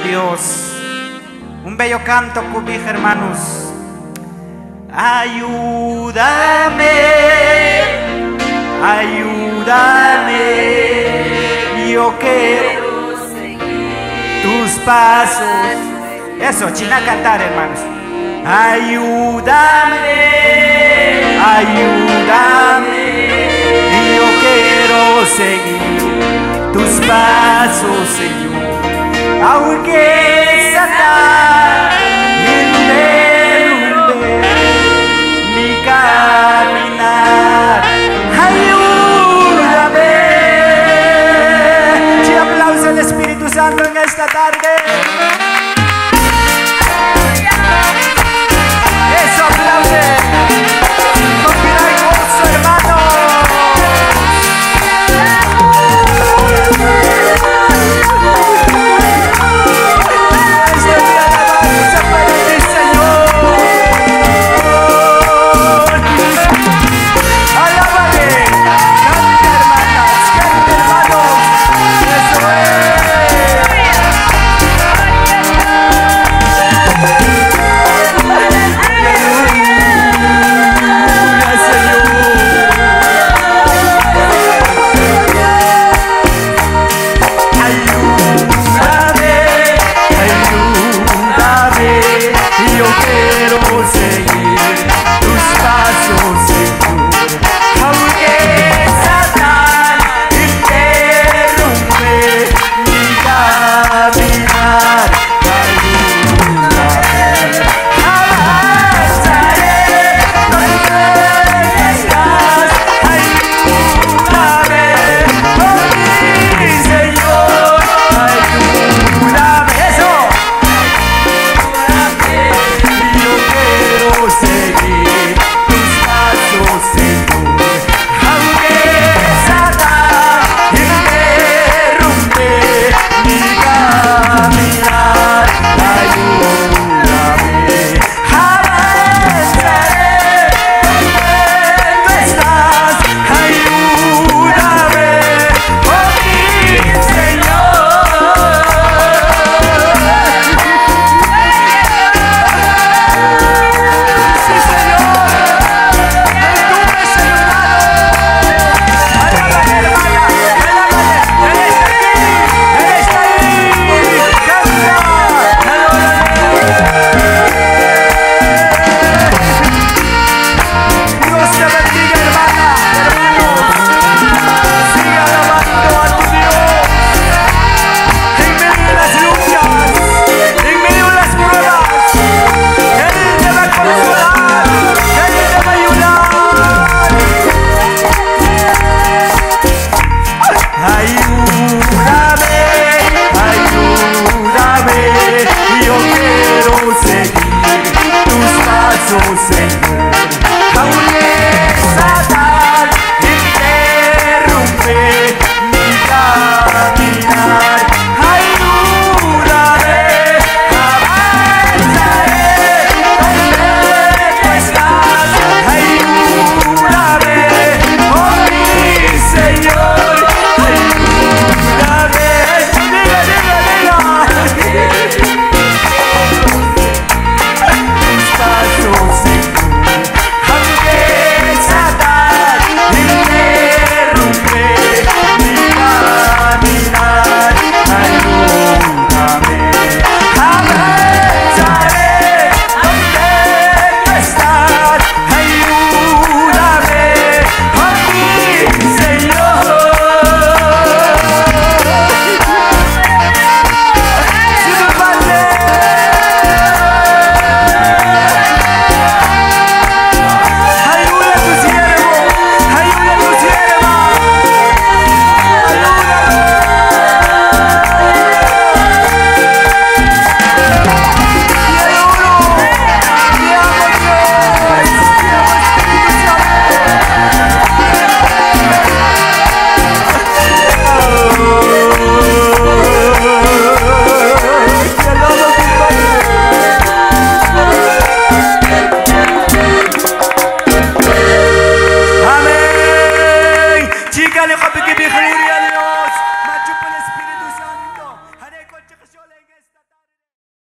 Dios. Un bello canto, cubija, hermanos. Ayúdame, ayúdame. Yo quiero tus pasos. Eso, china cantar, hermanos. Ayúdame, ayúdame. Yo quiero seguir pasos, Señor. Aunque Satán interrumpe mi caminar. Ayúdame. Si aplauso al Espíritu Santo en esta tarde. o Senhor.